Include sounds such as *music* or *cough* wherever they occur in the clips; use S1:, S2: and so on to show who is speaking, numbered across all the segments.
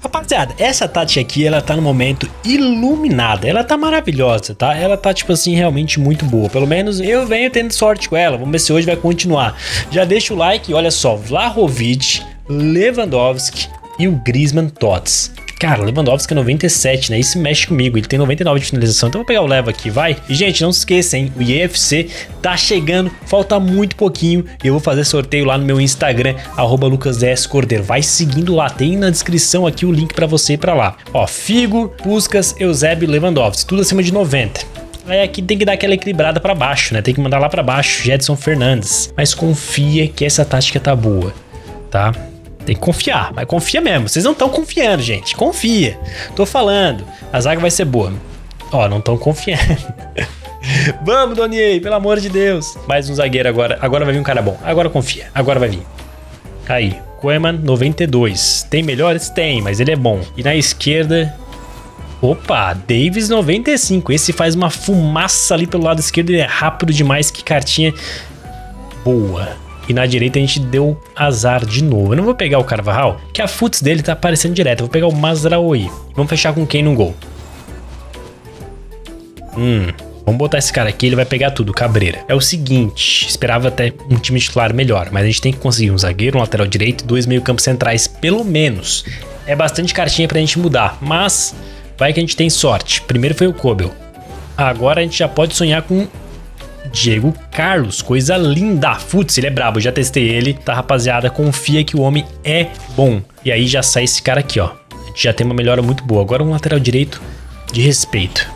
S1: Rapaziada, essa tática aqui, ela tá no momento iluminada. Ela tá maravilhosa, tá? Ela tá, tipo assim, realmente muito boa. Pelo menos eu venho tendo sorte com ela. Vamos ver se hoje vai continuar. Já deixa o like, olha só. Vlahovic, Lewandowski e o Griezmann Tots. Cara, Lewandowski é 97, né? Isso mexe comigo. Ele tem 99 de finalização. Então vou pegar o Leva aqui, vai. E, gente, não se esqueça, hein? O IFC tá chegando. Falta muito pouquinho. Eu vou fazer sorteio lá no meu Instagram, lucasdscordeiro. Vai seguindo lá. Tem na descrição aqui o link para você ir pra lá. Ó, Figo, Puskas, Eusébio Lewandowski. Tudo acima de 90. Aí aqui tem que dar aquela equilibrada para baixo, né? Tem que mandar lá para baixo, Jedson Fernandes. Mas confia que essa tática tá boa, tá? Tem que confiar, mas confia mesmo. Vocês não estão confiando, gente. Confia. Tô falando. A zaga vai ser boa. Ó, não estão confiando. *laughs* Vamos, Donier, pelo amor de Deus. Mais um zagueiro agora. Agora vai vir um cara bom. Agora confia. Agora vai vir. Aí, Koeman 92. Tem melhores? Tem, mas ele é bom. E na esquerda. Opa, Davis 95. Esse faz uma fumaça ali pelo lado esquerdo. Ele é rápido demais. Que cartinha boa. E na direita a gente deu azar de novo. Eu não vou pegar o Carvajal, que a futs dele tá aparecendo direto. Eu vou pegar o Mazraoui. Vamos fechar com quem no gol? Hum, Vamos botar esse cara aqui, ele vai pegar tudo, Cabreira. É o seguinte, esperava até um time titular melhor, mas a gente tem que conseguir um zagueiro, um lateral direito e dois meio campos centrais, pelo menos. É bastante cartinha pra gente mudar, mas vai que a gente tem sorte. Primeiro foi o Kobel. Agora a gente já pode sonhar com Diego Carlos, coisa linda. Putz, ele é brabo, já testei ele. Tá, rapaziada, confia que o homem é bom. E aí já sai esse cara aqui, ó. Já tem uma melhora muito boa. Agora um lateral direito de respeito.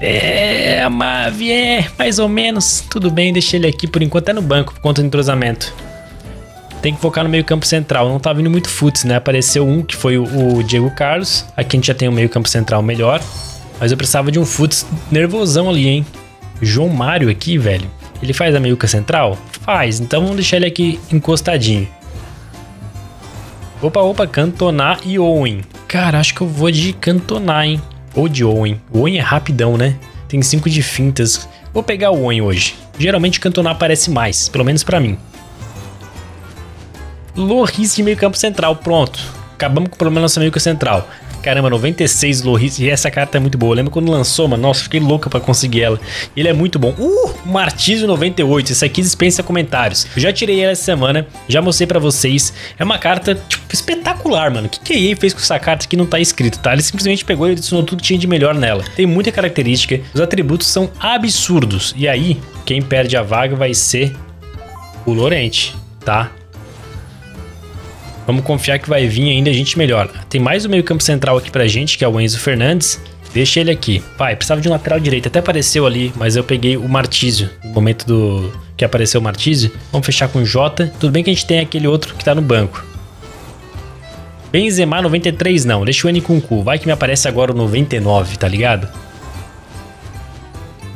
S1: É, Amave, é, mais ou menos. Tudo bem, deixa ele aqui por enquanto é no banco, por conta do entrosamento. Tem que focar no meio campo central. Não tá vindo muito futs, né? Apareceu um, que foi o, o Diego Carlos. Aqui a gente já tem um meio campo central melhor. Mas eu precisava de um futs nervosão ali, hein? João Mário aqui, velho, ele faz a meiuca central? Faz, então vamos deixar ele aqui encostadinho. Opa, opa, Cantonar e Owen. Cara, acho que eu vou de Cantonar, hein? Ou de Owen. Owen é rapidão, né? Tem 5 de fintas. Vou pegar o Owen hoje. Geralmente Cantonar aparece mais, pelo menos para mim. Loris de meio campo central, pronto. Acabamos com o problema nossa meio central. Caramba, 96 Loris. E essa carta é muito boa. Lembra quando lançou, mano? Nossa, fiquei louca pra conseguir ela. Ele é muito bom. Uh, Martizio 98. Esse aqui dispensa comentários. Eu já tirei ela essa semana. Já mostrei pra vocês. É uma carta, tipo, espetacular, mano. O que, que a EA fez com essa carta que não tá escrito, tá? Ele simplesmente pegou e adicionou tudo que tinha de melhor nela. Tem muita característica. Os atributos são absurdos. E aí, quem perde a vaga vai ser o Lorente, tá? Vamos confiar que vai vir ainda a gente melhor. Tem mais um meio campo central aqui pra gente, que é o Enzo Fernandes. Deixa ele aqui. Pai, precisava de um lateral direito. Até apareceu ali, mas eu peguei o Martísio. No momento do que apareceu o Martísio. Vamos fechar com o Jota. Tudo bem que a gente tem aquele outro que tá no banco. Benzema 93 não. Deixa o N com cu. Vai que me aparece agora o 99, tá ligado?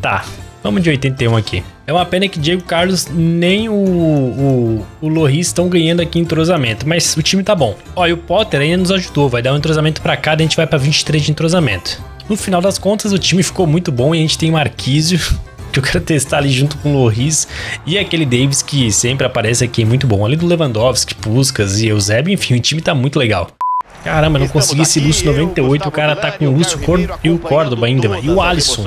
S1: Tá. Vamos de 81 aqui. É uma pena que Diego Carlos nem o, o, o Loris estão ganhando aqui em entrosamento, mas o time tá bom. Ó, e o Potter ainda nos ajudou, vai dar um entrosamento para cada, a gente vai para 23 de entrosamento. No final das contas, o time ficou muito bom e a gente tem Marquísio, *laughs* que eu quero testar ali junto com o Loris, e aquele Davis que sempre aparece aqui, muito bom. Ali do Lewandowski, Puskas e Eusébio, enfim, o time tá muito legal. Caramba, não consegui esse Lúcio 98, o cara tá com o Lúcio Cor e o Córdoba ainda, mano. E o Alisson.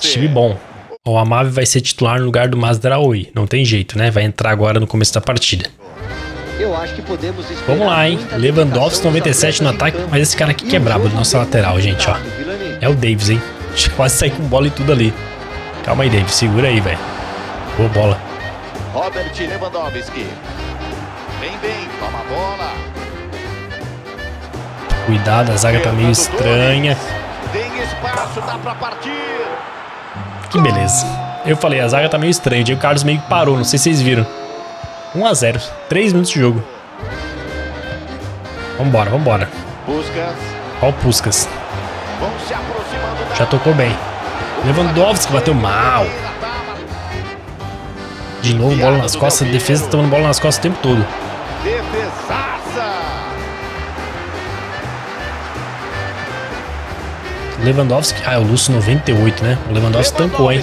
S1: Time bom. O Amave vai ser titular no lugar do Mazdraoui. Não tem jeito, né? Vai entrar agora no começo da partida. Vamos lá, hein? Lewandowski 97 no ataque, mas esse cara aqui que é brabo, nossa lateral, gente, ó. É o Davis, hein? *laughs* Quase sair com bola e tudo ali. Calma aí, Davis. Segura aí, velho. Boa bola. Robert Lewandowski. Vem bem, toma a bola. Cuidado, a zaga tá meio estranha. Que beleza. Eu falei, a zaga tá meio estranha. O Diego Carlos meio que parou, não sei se vocês viram. 1 a 0 3 minutos de jogo. Vambora, vambora. Ó o Puskas. Já tocou bem. Lewandowski bateu mal. De novo, bola nas costas. Defesa tá tomando bola nas costas o tempo todo. Lewandowski. Ah, é o Lúcio 98, né? O Lewandowski, tancou, hein?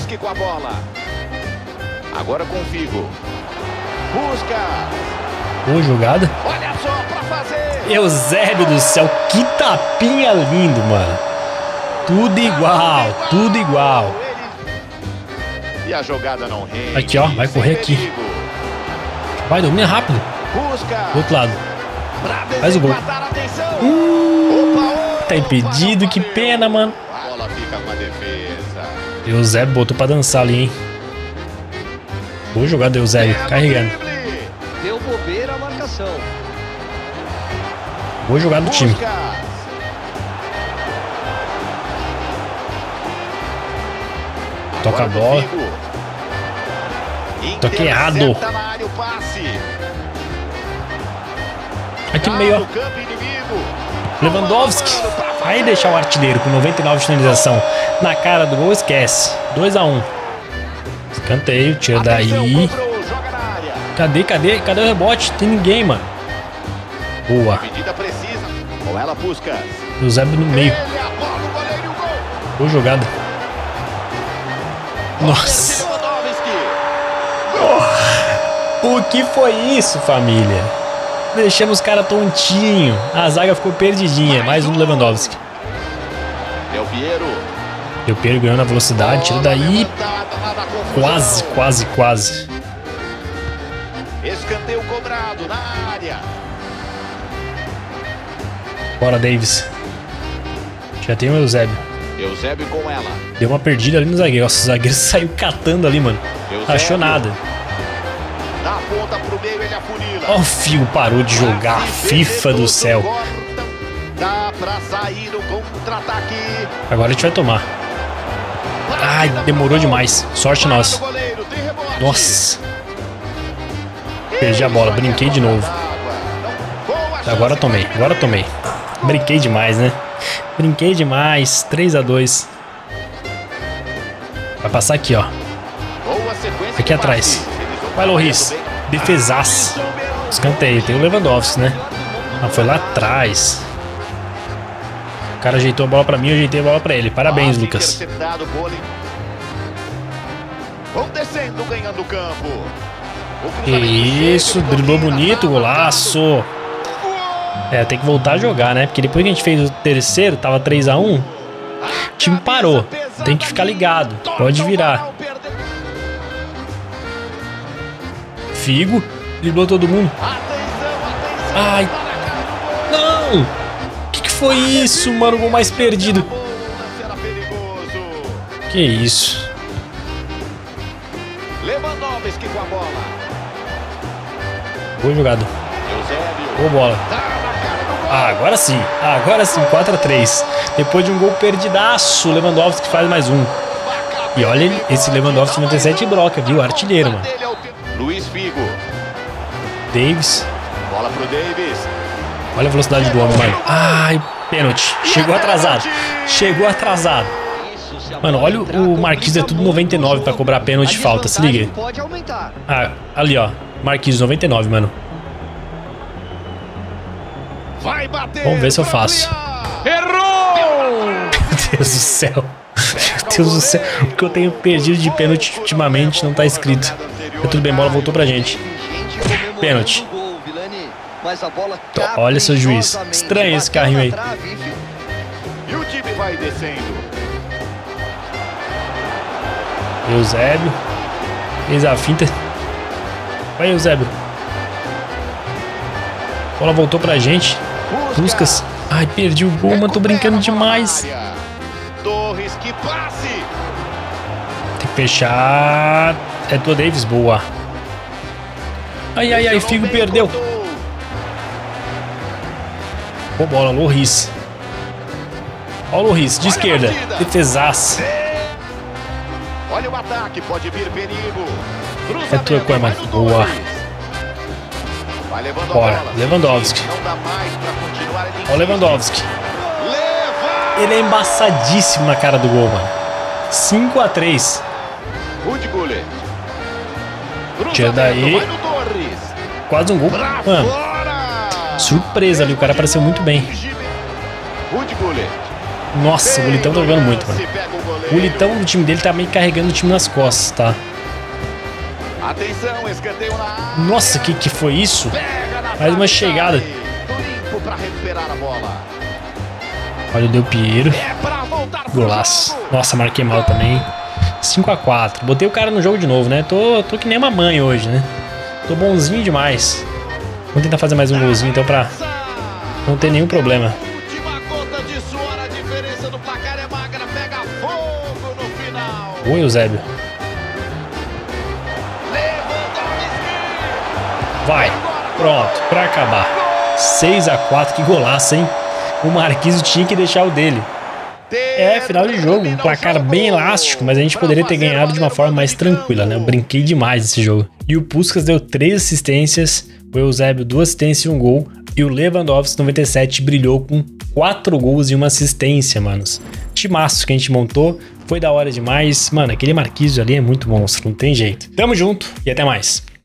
S1: Agora com o Figo. Busca. Boa jogada. Olha só pra fazer. Eusébio do céu, que tapinha lindo, mano. Tudo igual, tudo igual.
S2: E a jogada não rende.
S1: Aqui, ó, vai correr aqui. Vai, domina rápido. Do outro lado. Faz o gol. Hum, tá impedido, que pena, mano.
S2: A defesa.
S1: Eusébio botou pra dançar ali, hein. Boa jogada, Eusébio. Carregando.
S3: Deu bobeira a marcação.
S1: Boa jogada do time. Toca a bola. Toque errado. Aqui no meio, ó. Lewandowski. Aí deixar o artilheiro com 99 de finalização na cara do gol, esquece. 2 a 1 Escanteio, tira daí. Cadê, cadê? Cadê o rebote? Tem ninguém, mano. Boa. Eusébio no meio. Boa jogada. Nossa. O que foi isso, família? Deixamos os caras tontinho. A zaga ficou perdidinha. Mais um Lewandowski.
S2: Del Piero.
S1: Del Piero ganhou na velocidade. Tira daí. Quase, quase, quase.
S2: Escanteio cobrado na área.
S1: Bora, Davis. Já tem o Eusébio.
S2: Eusébio com ela.
S1: Deu uma perdida ali no zagueiro. Nossa, o zagueiro *laughs* saiu catando ali, mano.
S2: Eusébio.
S1: Achou nada.
S2: Ponta pro meio, ele afunila.
S1: Ó, o Figo parou de jogar. FIFA do céu.
S2: Dá pra sair contra-ataque.
S1: Agora a gente vai tomar. Ai, demorou demais. Sorte nossa. Nossa. Perdi a bola, brinquei de novo. Agora tomei, agora tomei. Brinquei demais, né? Brinquei demais. 3 a 2 Vai passar aqui, ó. Aqui atrás. Vai, Loris. Defesaço. Escanteio. Tem o Lewandowski, né? Ah, foi lá atrás. O cara ajeitou a bola pra mim, eu ajeitei a bola pra ele. Parabéns, Lucas.
S2: Vão descendo, ganhando o campo.
S1: Que isso, driblou bonito, golaço. É, tem que voltar a jogar, né? Porque depois que a gente fez o terceiro, tava 3x1. O time parou. Tem que ficar ligado. Pode virar. Figo. Driblou todo mundo. Ai. Não! O que, que foi isso, mano? O gol mais perdido. Que isso.
S2: Lewandowski com a bola.
S1: Boa jogada. Boa bola. Ah, agora sim. Agora sim, 4x3. Depois de um gol perdidaço, Lewandowski faz mais um. E olha esse Lewandowski 97 broca, viu? Artilheiro, mano.
S2: Luiz Figo.
S1: Davis.
S2: Bola pro Davis.
S1: Olha a velocidade do homem, mano. Ai, pênalti. Chegou atrasado. Chegou atrasado. Mano, olha o Marquinhos, é tudo 99 pra cobrar pênalti de falta, se liga. Ah, ali, ó. Marquinhos, 99, mano.
S2: Vai bater.
S1: Vamos ver se eu faço.
S2: Errou!
S1: Meu Deus do céu. Meu Deus do céu. O que eu tenho perdido de pênalti ultimamente não tá escrito. Mas tudo bem, bola voltou pra gente. Pênalti. Olha seu juiz. Estranho esse carrinho aí.
S2: E o time vai descendo.
S1: Eusébio. Fez a finta. Vai, Eusébio. A bola voltou pra gente. Buscas. Ai, perdi o gol, mas tô brincando demais.
S2: Torres, que passe!
S1: Tem que fechar. É do Davis, boa. Ai, ai, ai, Figo perdeu. Boa bola, Loris. Ó o Loris, de esquerda. Defesaço.
S2: Olha o ataque, pode vir perigo.
S1: É tua, Koeman. Boa.
S2: Vai levando a
S1: Bora. Lewandowski. Ó o Lewandowski.
S2: Leva!
S1: Ele é embaçadíssimo na cara do gol, mano. 5 a 3
S2: Rudy Gullit.
S1: Tira daí. Quase um gol. Mano,
S2: fora!
S1: surpresa ali. O cara apareceu muito bem. Nossa, o Gulitão tá jogando muito, mano.
S2: O.
S1: Gulitão do time dele tá meio carregando o time nas costas, tá? Nossa, que que foi isso? Mais uma chegada. Olha o Del Piero.
S2: É
S1: Golaço. Nossa, marquei mal também. 5x4. Botei o cara no jogo de novo, né? Tô, tô que nem uma mãe hoje, né? Tô bonzinho demais. Vamos tentar fazer mais um golzinho então pra não ter nenhum problema.
S2: A.
S1: Oi, Eusébio. Vai. Pronto, pra acabar. 6x4, que golaço, hein? O Marquinhos tinha que deixar o dele. É, final de jogo, um placar bem elástico, mas a gente poderia ter ganhado de uma forma mais tranquila, né? Eu brinquei demais nesse jogo. E o Puskas deu três assistências, o Eusébio duas assistências e um gol, e o Lewandowski 97 brilhou com quatro gols e uma assistência, manos. Timaço que a gente montou, foi da hora demais. Mano, aquele Marquinhos ali é muito monstro, não tem jeito. Tamo junto e até mais.